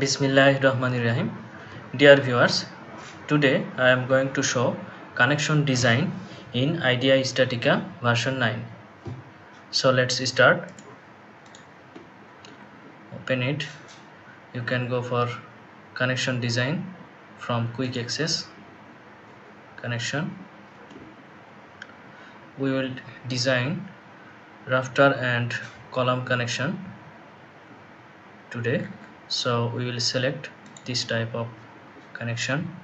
Bismillahirrahmanirrahim. Dear viewers, today I am going to show connection design in IDEA Statica version 9. So let's start. Open it. You can go for connection design from quick access connection. We will design rafter and column connection today so we will select this type of connection.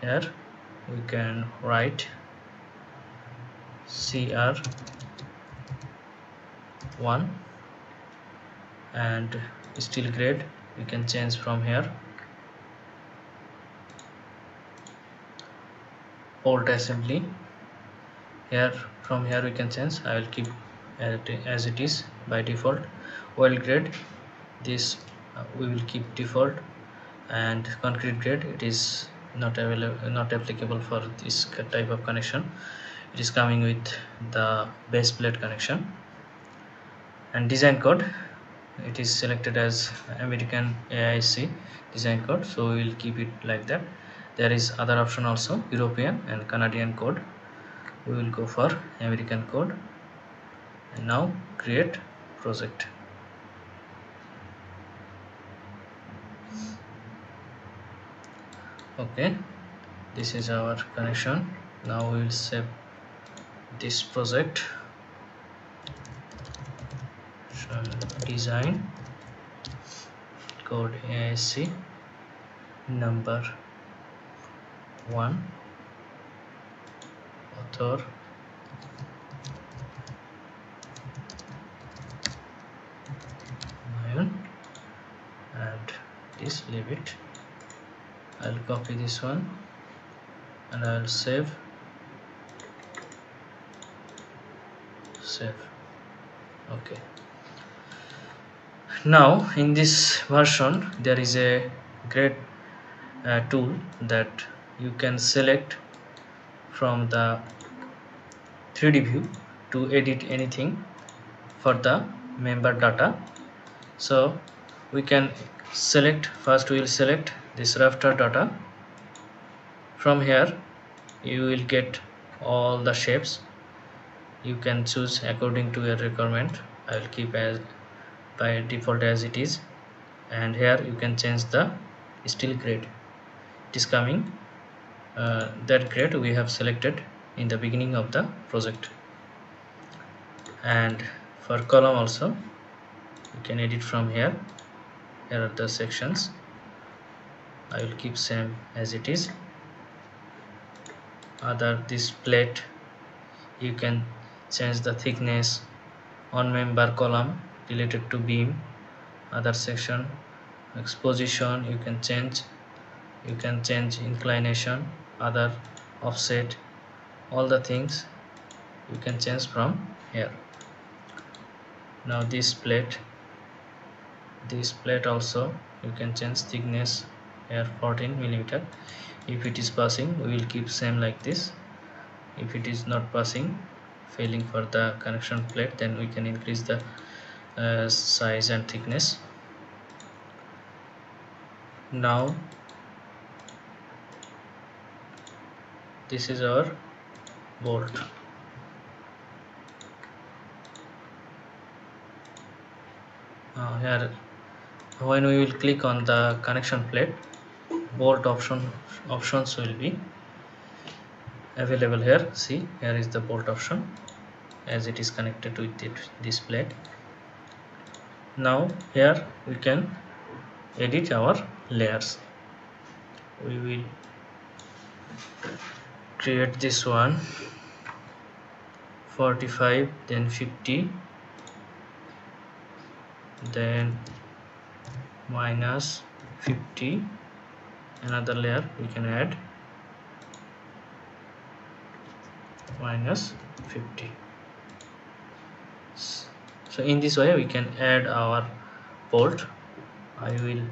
Here we can write cr1 and steel grade. We can change from here. Bolt assembly. Here from here we can change. I will keep as it is by default. Weld grade this Uh, we will keep default and concrete grade it is not available not applicable for this type of connection. It is coming with the base plate connection. And design code it is selected as American AISC design code so we will keep it like that. There is other option also European and Canadian code. We will go for American code. And now create project okay this is our connection. Now we will save this project. Design code AISC number 1 author and this leave it I'll copy this one and I'll save. Save. Okay. Now in this version there is a great uh, tool that you can select from the 3d view to edit anything for the member data. So we can select first we will select this rafter data. From here you will get all the shapes. You can choose according to your requirement. I will keep as by default as it is. And here you can change the steel grade. It is coming. Uh, that grade we have selected in the beginning of the project. And for column also you can edit from here here are the sections. I will keep same as it is. Other this plate you can change the thickness. On member column related to beam. Other section exposition you can change. You can change inclination other offset. All the things you can change from here. Now this plate this plate also you can change thickness here 14 millimeter. If it is passing we will keep same like this. If it is not passing failing for the connection plate then we can increase the uh, size and thickness. Now this is our bolt uh, here when we will click on the connection plate bolt option options will be available here. See here is the bolt option as it is connected with it, this plate. Now here we can edit our layers. We will create this one 45 then 50 then minus 50 another layer we can add. Minus 50 so in this way we can add our bolt. I will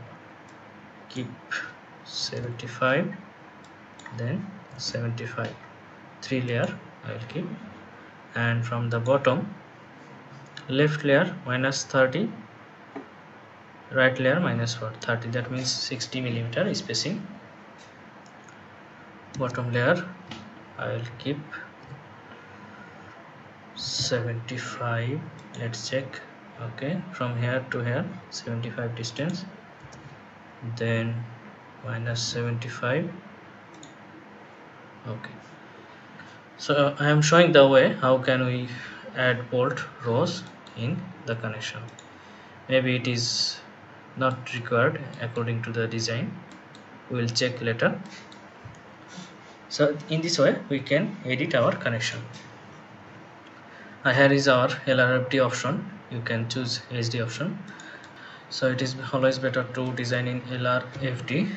keep 75 then 75 three layer I will keep. And from the bottom left layer minus 30 right layer minus what 30 that means 60 millimeter spacing. Bottom layer I will keep 75 let's check. Okay from here to here 75 distance. Then minus 75 okay. So I am showing the way how can we add bolt rows in the connection. Maybe it is not required according to the design. We will check later. So in this way we can edit our connection. Uh, here is our LRFD option. You can choose ASD option. So it is always better to design in LRFD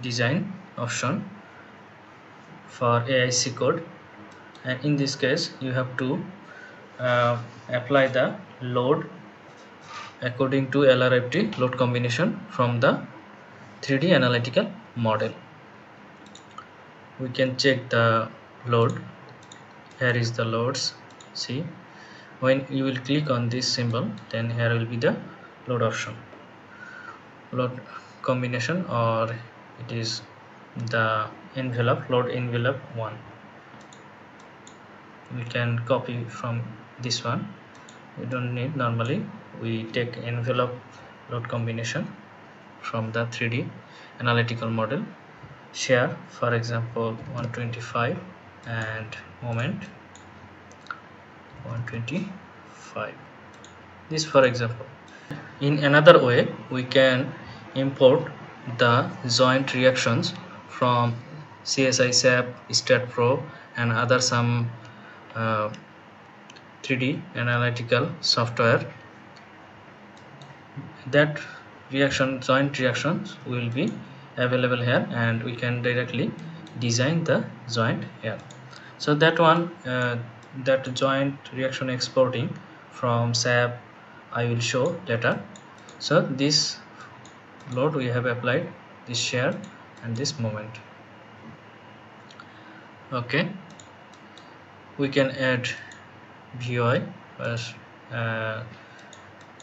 design option for AISC code. And in this case you have to uh, apply the load according to LRFD load combination from the 3D analytical model. We can check the load. Here is the loads. See when you will click on this symbol then here will be the load option. Load combination or it is the envelope load envelope one. We can copy from this one. We don't need normally we take envelope load combination from the 3d analytical model. Share for example 125 and moment 125 this for example. In another way we can import the joint reactions from CSI SAP, STAAD.Pro and other some uh, 3D analytical software that reaction joint reactions will be available here and we can directly design the joint here. So that one uh, that joint reaction exporting from SAP I will show later. So this load we have applied this share and this moment. Okay. We can add VOI as uh,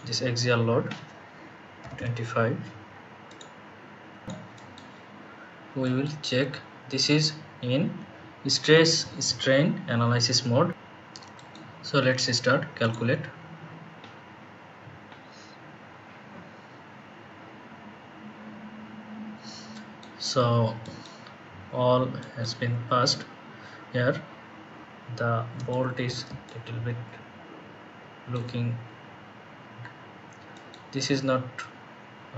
this axial load 25 we will check. This is in stress strain analysis mode. So let's start calculate. So all has been passed. Here the bolt is little bit looking. This is not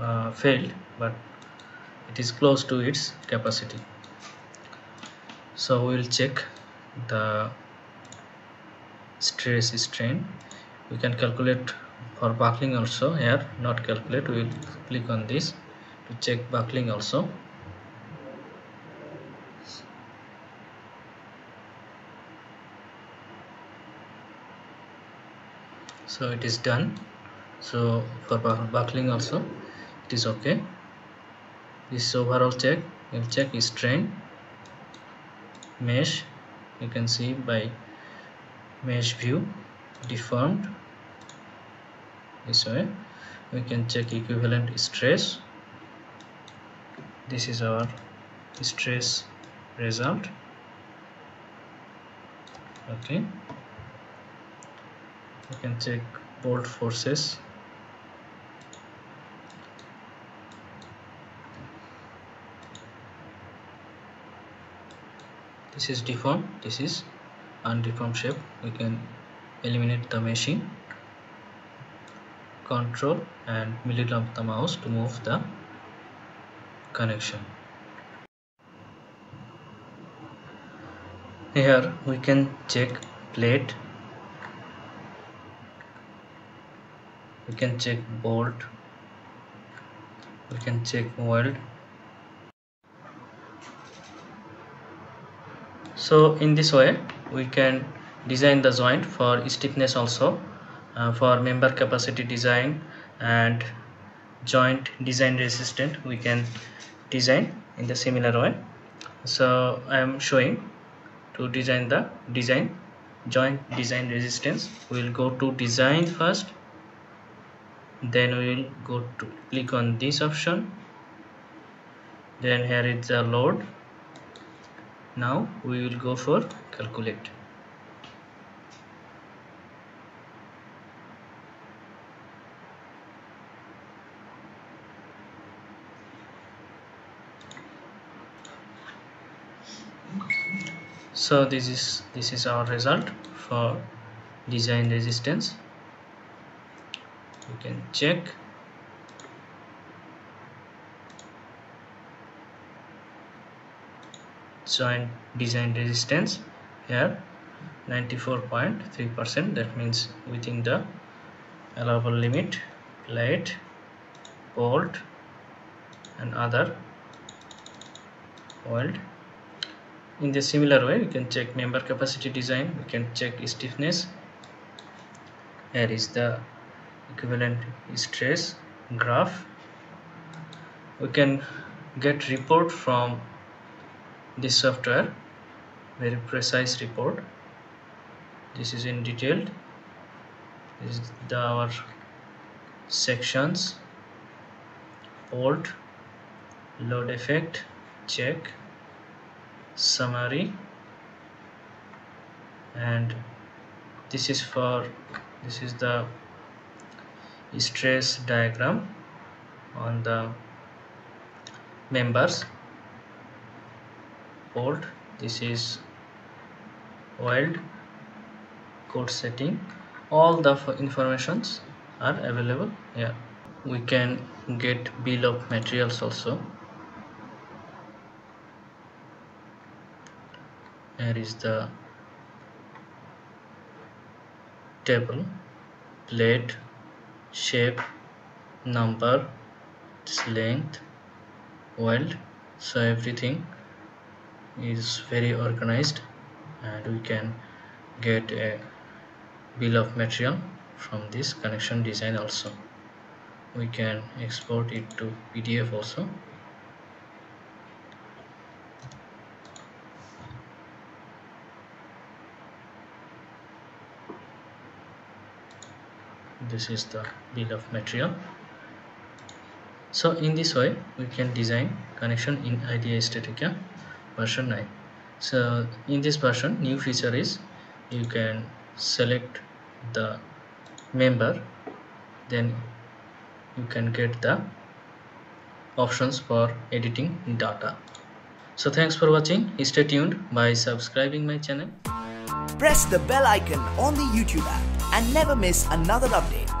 uh, failed but it is close to its capacity. So we will check the stress strain. We can calculate for buckling also here not calculate. We will click on this to check buckling also. So it is done. So for buckling also it is okay. This overall check. We'll check strain mesh you can see by mesh view deformed. This way. We can check equivalent stress. This is our stress result. Okay. We can check bolt forces this is deformed. This is undeformed shape. We can eliminate the meshing control and middle of the mouse to move the connection. Here we can check plate. We can check bolt. We can check weld so in this way we can design the joint for stiffness also uh, for member capacity design and joint design resistant we can design in the similar way. So I am showing to design the design joint design resistance. We will go to design first then we will go to click on this option. Then here is the load now we will go for calculate. So this is this is our result for design resistance. You can check joint design resistance here 94.3 percent. That means within the allowable limit plate bolt and other weld in the similar way we can check member capacity design. We can check stiffness. Here is the equivalent stress graph. We can get report from this software very precise report. This is in detailed. This is the our sections. Bolt load effect check summary. And this is for this is the stress diagram on the members bolt this is weld code setting. All the informations are available. Here we can get bill of materials also. Here is the table plate shape number length weld so everything is very organized and we can get a bill of material from this connection design also. We can export it to pdf also. This is the bill of material. So in this way we can design connection in IDEA Statica version 9 so in this version new feature is you can select the member then you can get the options for editing data. So thanks for watching. Stay tuned by subscribing my channel. Press the bell icon on the youtube app and never miss another update.